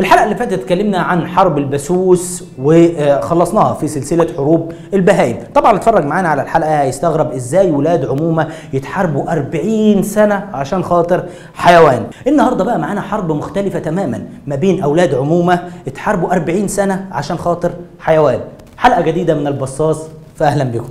الحلقة اللي فاتت اتكلمنا عن حرب البسوس وخلصناها في سلسلة حروب البهايم. طبعا اتفرج معانا على الحلقة هيستغرب إزاي ولاد عمومة يتحاربوا 40 سنة عشان خاطر حيوان. النهارده بقى معانا حرب مختلفة تماما ما بين أولاد عمومة اتحاربوا 40 سنة عشان خاطر حيوان. حلقة جديدة من البصاص فاهلا بكم.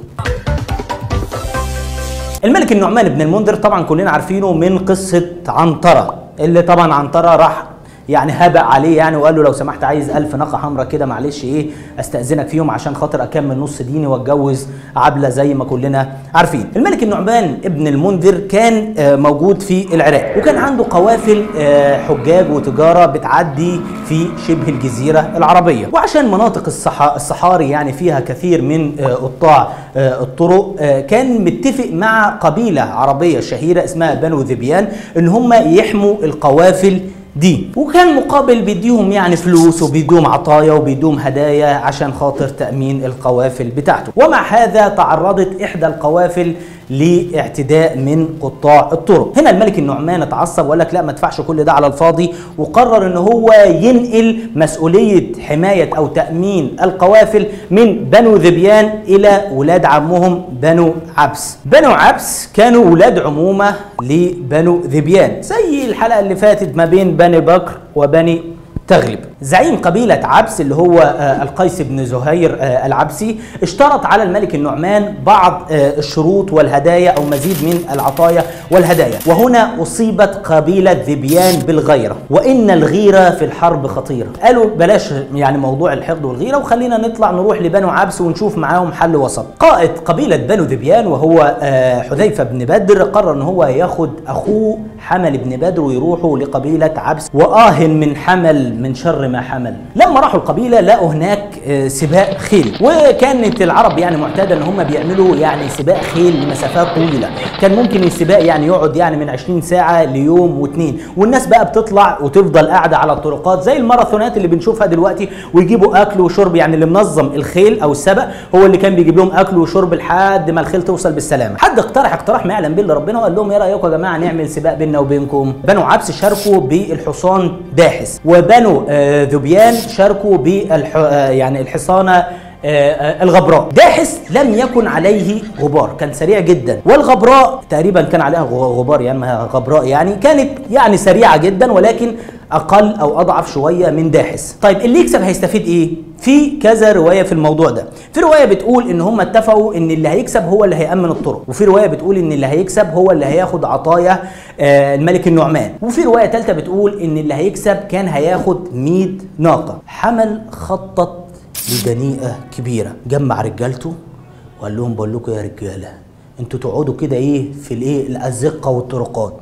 الملك النعمان بن المنذر طبعا كلنا عارفينه من قصة عنترة اللي طبعا عنترة راح يعني هبق عليه يعني وقال له لو سمحت عايز ألف ناقة حمراء كده معلش إيه أستأذنك فيهم عشان خاطر أكمل نص ديني وأتجوز عبلة زي ما كلنا عارفين. الملك النعمان ابن المنذر كان آه، موجود في العراق وكان عنده قوافل آه، حجاج وتجارة بتعدي في شبه الجزيرة العربية وعشان مناطق الصح... الصحاري يعني فيها كثير من آه، قطاع الطرق كان متفق مع قبيلة عربية شهيرة اسمها بنو ذبيان إن هم يحموا القوافل دي وكان مقابل بيديهم يعني فلوس وبيديهم عطايا وبيديهم هدايا عشان خاطر تأمين القوافل بتاعته. ومع هذا تعرضت إحدى القوافل لاعتداء من قطاع الطرق. هنا الملك النعمان اتعصب وقال لك لا ما ادفعش كل ده على الفاضي وقرر إن هو ينقل مسؤولية حماية أو تأمين القوافل من بنو ذبيان إلى ولاد عمهم بنو عبس. بنو عبس كانوا ولاد عمومة لبنو ذبيان زي الحلقة اللي فاتت ما بين بني بكر وبني تغلب. زعيم قبيلة عبس اللي هو آه، القيس بن زهير آه، العبسي اشترط على الملك النعمان بعض آه، الشروط والهدايا أو مزيد من العطايا والهدايا. وهنا أصيبت قبيلة ذبيان بالغيرة وإن الغيرة في الحرب خطيرة. قالوا بلاش يعني موضوع الحقد والغيرة وخلينا نطلع نروح لبنو عبس ونشوف معاهم حل وسط. قائد قبيلة بنو ذبيان وهو حذيفة بن بدر قرر إن هو ياخد أخوه حمل بن بدر ويروحوا لقبيلة عبس وآه من حمل من شر ما حمل. لما راحوا القبيلة لقوا هناك آه، سباق خيل. وكانت العرب يعني معتادة إن هم بيعملوا يعني سباق خيل لمسافات طويلة. كان ممكن السباق يعني يقعد يعني من 20 ساعة ليوم واتنين. والناس بقى بتطلع وتفضل قاعدة على الطرقات زي الماراثونات اللي بنشوفها دلوقتي ويجيبوا أكل وشرب يعني اللي منظم الخيل أو السبق هو اللي كان بيجيب لهم أكل وشرب لحد ما الخيل توصل بالسلامة. حد اقترح اقتراح ما يعلم به الا ربنا وقال لهم إيه رأيكم يا جماعة نعمل سباق بيننا وبينكم؟ بنو عبس شاركوا بالحصان داحس. وبنو آه، ذبيان شاركوا يعني الحصانة آه، آه، الغبراء. داحس لم يكن عليه غبار كان سريع جدا. والغبراء تقريبا كان عليها غبار يعني غبراء يعني كانت يعني سريعة جدا ولكن أقل أو أضعف شوية من داحس طيب اللي يكسب هيستفيد إيه؟ في كذا رواية في الموضوع ده. في رواية بتقول إن هم اتفقوا إن اللي هيكسب هو اللي هيأمن الطرق وفي رواية بتقول إن اللي هيكسب هو اللي هياخد عطايا الملك النعمان. وفي رواية ثالثه بتقول إن اللي هيكسب كان هياخد 100 ناقة. حمل خطط لدنيئه كبيرة. جمع رجالته وقال لهم بقول لكم يا رجالة أنتوا تقعدوا كده إيه في الإيه الأزقة والطرقات.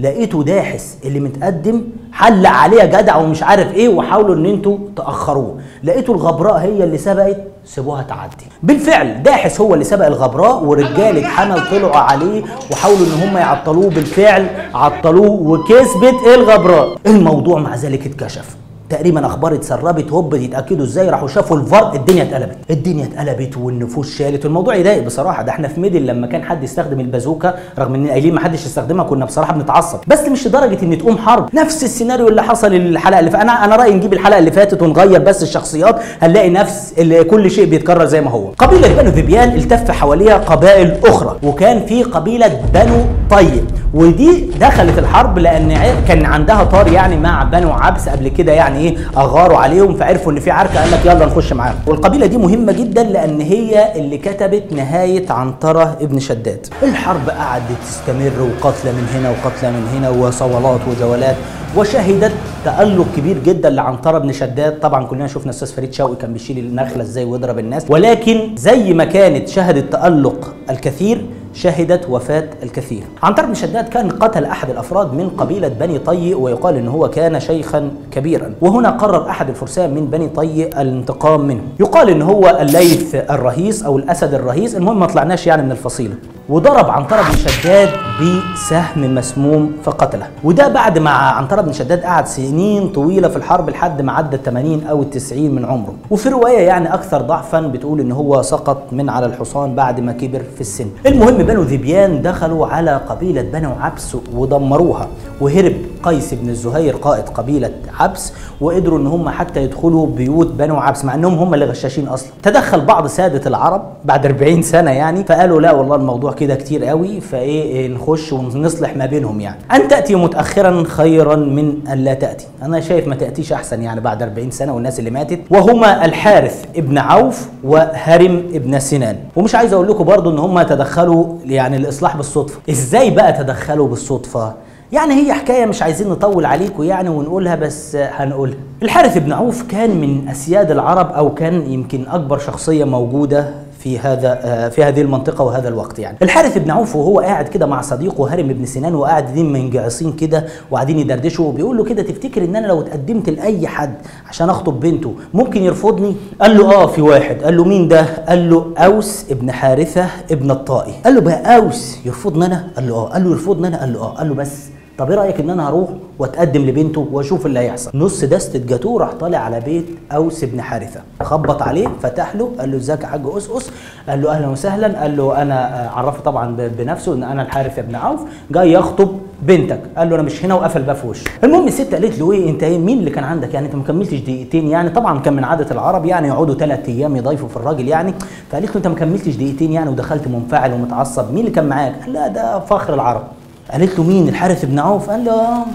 لقيته داحس اللي متقدم حل عليه جدع ومش عارف إيه وحاولوا إن أنتوا تأخروه. لقيتوا الغبراء هي اللي سبقت سيبوها تعدي. بالفعل داحس هو اللي سبق الغبراء ورجاله حمل طلعوا عليه وحاولوا إن هم يعطلوه. بالفعل عطلوه وكسبت الغبراء. الموضوع مع ذلك اتكشف. تقريبا أخبار اتسربت هوب يتأكدوا إزاي راحوا شافوا الفار الدنيا اتقلبت. الدنيا اتقلبت والنفوس شالت. والموضوع يضايق بصراحة. ده إحنا في ميدل لما كان حد يستخدم البازوكا رغم إن قايلين ما حدش يستخدمها كنا بصراحة بنتعصب. بس مش لدرجة إن تقوم حرب. نفس السيناريو اللي حصل الحلقة اللي فاتت أنا رأيي نجيب الحلقة اللي فاتت ونغير بس الشخصيات هنلاقي نفس كل شيء بيتكرر زي ما هو. قبيلة بنو ذبيان التف حواليها قبائل أخرى وكان في قبيلة بنو طيب. ودي دخلت الحرب لأن كان عندها طار يعني مع بنو عبس قبل كده يعني إيه أغاروا عليهم فعرفوا إن في عركة قال لك يلا نخش معاهم. والقبيلة دي مهمة جدا لأن هي اللي كتبت نهاية عنترة ابن شداد. الحرب قعدت تستمر وقتلى من هنا وقتلى من هنا وصولات وجولات وشهدت تألق كبير جدا لعنترة بن شداد. طبعا كلنا شفنا أستاذ فريد شوقي كان بيشيل النخلة إزاي ويضرب الناس. ولكن زي ما كانت شهدت تألق الكثير شهدت وفاة الكثير. عنتر بن شداد كان قتل أحد الأفراد من قبيلة بني طي ويقال أنه هو كان شيخا كبيرا. وهنا قرر أحد الفرسان من بني طي الانتقام منه. يقال أنه هو الليث الرهيس أو الأسد الرهيس المهم ما طلعناش يعني من الفصيلة. وضرب عنترة بن شداد بسهم مسموم فقتله وده بعد ما عنترة بن شداد قعد سنين طويلة في الحرب لحد ما عدى 80 أو 90 من عمره. وفي رواية يعني أكثر ضعفا بتقول إن هو سقط من على الحصان بعد ما كبر في السن. المهم بنو ذبيان دخلوا على قبيلة بنو عبس ودمروها وهرب قيس بن الزهير قائد قبيلة عبس وقدروا إن هم حتى يدخلوا بيوت بنو عبس مع إنهم هم اللي غشاشين أصلا. تدخل بعض سادة العرب بعد 40 سنة يعني فقالوا لا والله الموضوع كده كتير قوي فإيه نخش ونصلح ما بينهم يعني. أن تأتي متاخرا خيرا من أن لا تأتي. أنا شايف ما تأتيش أحسن يعني بعد 40 سنة والناس اللي ماتت. وهما الحارث ابن عوف وهرم ابن سنان. ومش عايز أقول لكم برضو إن هم تدخلوا يعني الإصلاح بالصدفة. إزاي بقى تدخلوا بالصدفة؟ يعني هي حكاية مش عايزين نطول عليكم يعني ونقولها بس هنقولها. الحارث بن عوف كان من أسياد العرب أو كان يمكن أكبر شخصية موجودة في هذا في هذه المنطقة وهذا الوقت يعني. الحارث بن عوف وهو قاعد كده مع صديقه هرم بن سنان وقاعدين منجعصين كده وقاعدين يدردشوا وبيقول له كده تفتكر إن أنا لو اتقدمت لأي حد عشان أخطب بنته ممكن يرفضني؟ قال له آه في واحد. قال له مين ده؟ قال له أوس ابن حارثة ابن الطائي. قال له بقى أوس يرفضني أنا؟ قال له آه. قال له يرفضني أنا؟ قال له آه. قال له بس طب إيه رأيك إن أنا هروح وأتقدم لبنته وأشوف اللي هيحصل؟ نص دستة جاتوه راح طالع على بيت أوس بن حارثة. خبط عليه فتح له قال له إزيك يا حاج اسقس قال له أهلا وسهلا. قال له أنا عرفه طبعا بنفسه إن أنا الحارث بن عوف. جاي يخطب بنتك. قال له أنا مش هنا وقفل باب في وشه. المهم الست قالت له إيه؟ أنت إيه؟ مين اللي كان عندك؟ يعني أنت ما كملتش دقيقتين؟ يعني طبعا كان من عادة العرب يعني يقعدوا ثلاث أيام يضيفوا في الراجل يعني. فقالت له أنت ما كملتش دقيقتين يعني ودخلت منفعل ومتعصب. مين اللي كان معاك؟ قال لا ده فخر العرب. قالت له مين؟ الحارث بن عوف. قال له آه.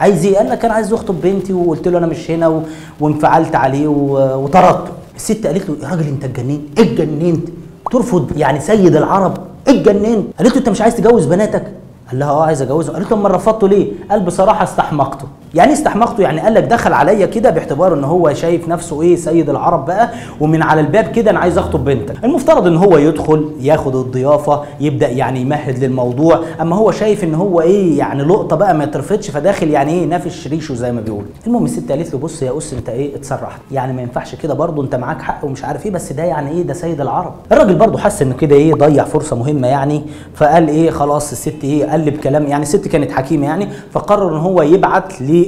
عايز إيه؟ قال لك أنا عايز أخطب بنتي وقلت له أنا مش هنا و... وانفعلت عليه و... وطردته. الست قالت له يا راجل أنت اتجننت؟ اتجننت. ترفض يعني سيد العرب اتجننت. قالت له أنت مش عايز تجوز بناتك؟ قال لها آه عايز اجوزه قالت له أمال رفضته ليه؟ قال بصراحة استحمقته. يعني استحمقته يعني قال لك دخل عليا كده باعتباره إن هو شايف نفسه إيه سيد العرب بقى ومن على الباب كده أنا عايز أخطب بنتك. المفترض إن هو يدخل ياخد الضيافة يبدأ يعني يمهد للموضوع أما هو شايف إن هو إيه يعني لقطة بقى ما يترفضش فداخل يعني إيه نافش ريشه زي ما بيقول المهم الست قالت له بص يا أس أنت إيه اتسرحت يعني ما ينفعش كده برضه أنت معاك حق ومش عارف إيه بس ده يعني إيه ده سيد العرب. الراجل برضه حس انه كده إيه ضيع فرصة مهمة يعني فقال إيه خلاص الست إيه قلب كلام يعني الست كانت حكيمة يعني فقرر إن هو يبعت ل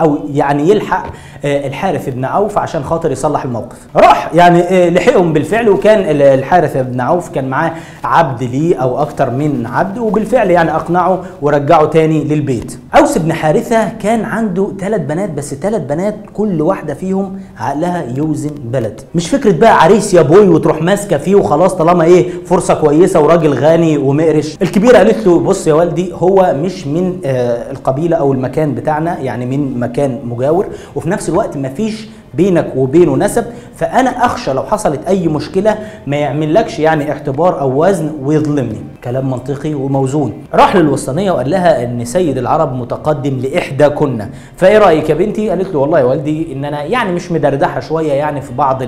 أو يعني يلحق الحارث بن عوف عشان خاطر يصلح الموقف. راح يعني لحقهم بالفعل وكان الحارث بن عوف كان معاه عبد ليه أو أكتر من عبد وبالفعل يعني أقنعه ورجعه تاني للبيت. أوس بن حارثة كان عنده ثلاث بنات بس ثلاث بنات كل واحدة فيهم عقلها يوزن بلد. مش فكرة بقى عريس يا بوي وتروح ماسكة فيه وخلاص طالما إيه فرصة كويسة وراجل غني ومقرش. الكبيرة قالت له بص يا والدي هو مش من آه القبيلة أو المكان بتاعنا يعني من مكان مجاور وفي نفس الوقت مفيش بينك وبينه نسب. فأنا أخشى لو حصلت أي مشكلة ما يعملكش يعني اعتبار أو وزن ويظلمني. كلام منطقي وموزون. راح للوسطانية وقال لها إن سيد العرب متقدم لاحدى كنا فإيه رأيك يا بنتي؟ قالت له والله يا والدي إن أنا يعني مش مدردحة شوية يعني في بعض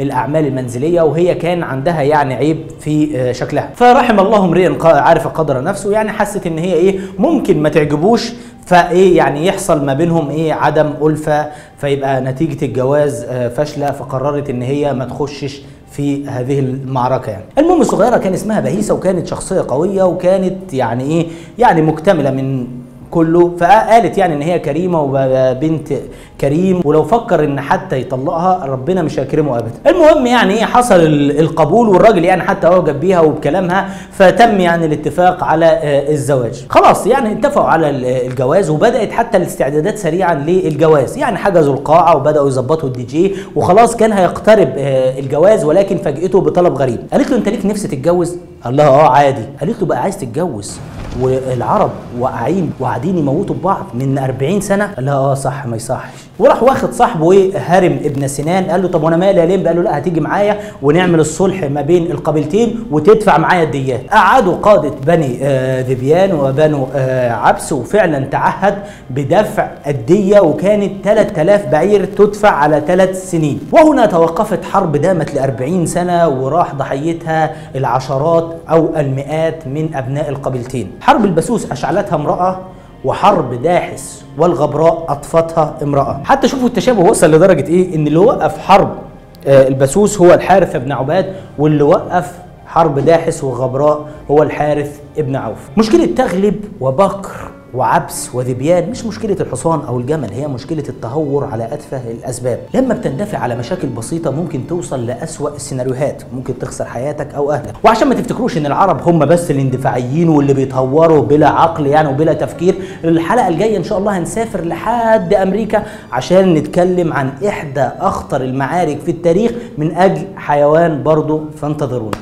الأعمال المنزلية وهي كان عندها يعني عيب في شكلها. فرحم الله امرئ عارف قدر نفسه. يعني حست إن هي إيه ممكن ما تعجبوش فإيه يعني يحصل ما بينهم إيه عدم ألفة فيبقى نتيجة الجواز فاشلة فقررت إن هي ما تخشش في هذه المعركة يعني. المهم الصغيره كان اسمها بهيسة وكانت شخصية قوية وكانت يعني إيه يعني مكتملة من كله فقالت يعني إن هي كريمة وبنت كريم ولو فكر إن حتى يطلقها ربنا مش هيكرمه ابدا. المهم يعني إيه حصل القبول والراجل يعني حتى أعجب بيها وبكلامها فتم يعني الاتفاق على الزواج. خلاص يعني اتفقوا على الجواز وبدأت حتى الاستعدادات سريعا للجواز. يعني حجزوا القاعة وبدأوا يظبطوا الدي جي وخلاص كان هيقترب الجواز ولكن فاجئته بطلب غريب. قالت له أنت ليك نفس تتجوز؟ قال لها آه عادي. قالت له بقى عايز تتجوز والعرب واقعين وقاعدين يموتوا ببعض من 40 سنة؟ قال لها آه صح ما يصحش. وراح واخد صاحبه إيه هارم ابن سنان قال له طب وأنا مالي يا لمب قال له لا هتيجي معايا ونعمل الصلح ما بين القبيلتين وتدفع معايا الديات. قعدوا قادة بني آه ذبيان وبنو آه عبس وفعلا تعهد بدفع الدية وكانت 3000 بعير تدفع على ثلاث سنين. وهنا توقفت حرب دامت ل 40 سنة وراح ضحيتها العشرات أو المئات من أبناء القبيلتين. حرب البسوس أشعلتها امرأة وحرب داحس والغبراء أطفتها امرأة. حتى شوفوا التشابه وصل لدرجة إيه؟ إن اللي وقف حرب آه البسوس هو الحارث بن عباد واللي وقف حرب داحس وغبراء هو الحارث ابن عوف. مشكلة تغلب وبكر. وعبس وذبيان مش مشكلة الحصان أو الجمل هي مشكلة التهور على أتفه الأسباب. لما بتندفع على مشاكل بسيطة ممكن توصل لأسوأ السيناريوهات ممكن تخسر حياتك أو أهلك. وعشان ما تفتكروش إن العرب هم بس الاندفاعيين واللي بيتهوروا بلا عقل يعني وبلا تفكير الحلقة الجاية إن شاء الله هنسافر لحد أمريكا عشان نتكلم عن إحدى أخطر المعارك في التاريخ من أجل حيوان برضه فانتظرونا.